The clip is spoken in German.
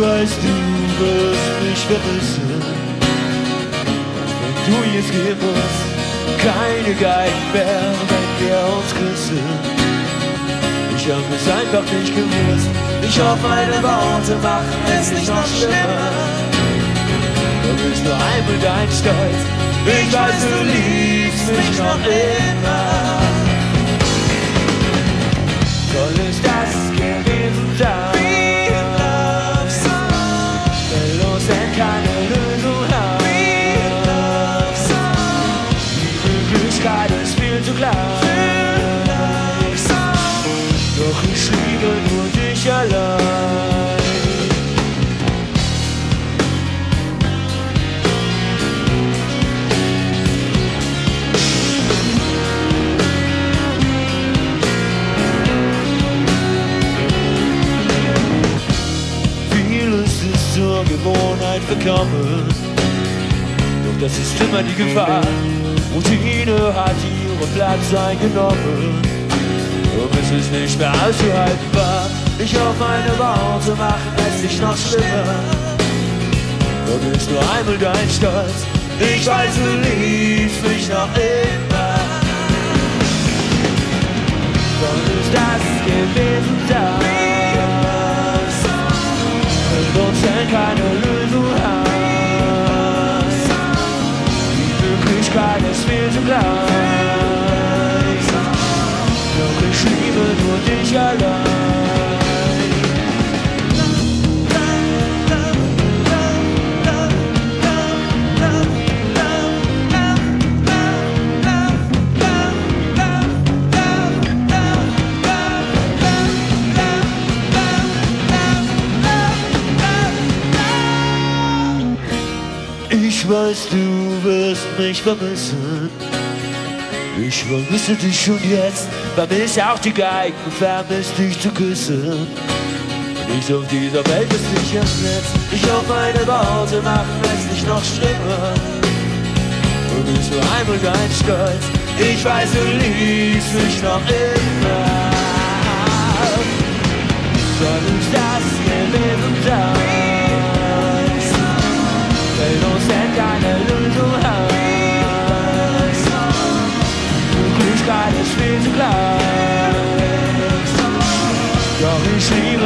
du wirst mich vermissen. Wenn du jetzt gehen musst, keine Geigen mehr, wenn wir uns küssen. Ich hab es einfach nicht gewusst. Ich hoffe, meine Worte machen es nicht noch schlimmer. Du bist nur einmal dein Stolz. Ich weiß, du liebst mich noch immer. Soll es Doch ich liebe nur dich allein. Vieles ist zur Gewohnheit verkommen. Doch das ist immer die Gefahr. Routine hat ihren Platz eingenommen. Und es ist nicht mehr auszuhalten war. Ich hoffe, meine Worte machen es nicht noch schlimmer. Du bist nur einmal dein Stolz. Ich weiß, du liebst mich noch immer. Soll es das gewesen sein? Wenn uns denn keine Lösung hat. Die Möglichkeit ist viel zu klein. Ich weiß, du wirst mich vermissen. Ich vermisse dich schon jetzt, vermisse auch die Geigen, vermisse dich zu küssen. Nichts auf dieser Welt ist nicht ersetzt. Ich hoffe, meine Worte machen es nicht noch schlimmer. Du bist nur einmal dein Stolz. Ich weiß, du liebst mich noch immer. Soll es das gewesen sein? lives. Going sleep.